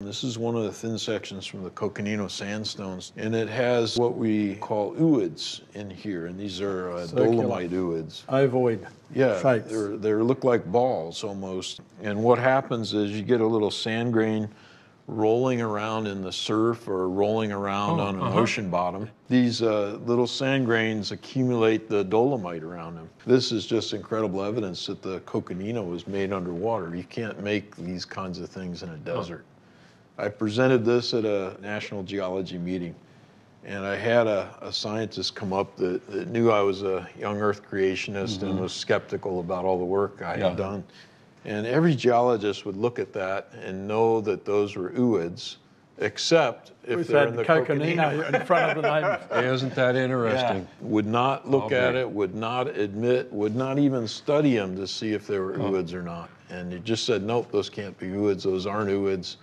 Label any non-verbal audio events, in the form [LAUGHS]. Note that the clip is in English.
This is one of the thin sections from the Coconino sandstones, and it has what we call ooids in here, and these are uh, dolomite ooids. Ovoid Yeah, shapes. they're, they look like balls almost. And what happens is you get a little sand grain rolling around in the surf or rolling around Oh, on an uh-huh. ocean bottom. These uh, little sand grains accumulate the dolomite around them. This is just incredible evidence that the coconino was made underwater. You can't make these kinds of things in a desert. I presented this at a national geology meeting. And I had a, a scientist come up that, that knew I was a young Earth creationist and mm-hmm. was skeptical about all the work I Yeah. had done. And every geologist would look at that and know that those were ooids, except if We've they're in the coconino coconino. in front of the [LAUGHS] name. Isn't that interesting? Would not look Oh, at great. it, would not admit, would not even study them to see if they were ooids or not. And it just said, nope, those can't be ooids, those aren't ooids.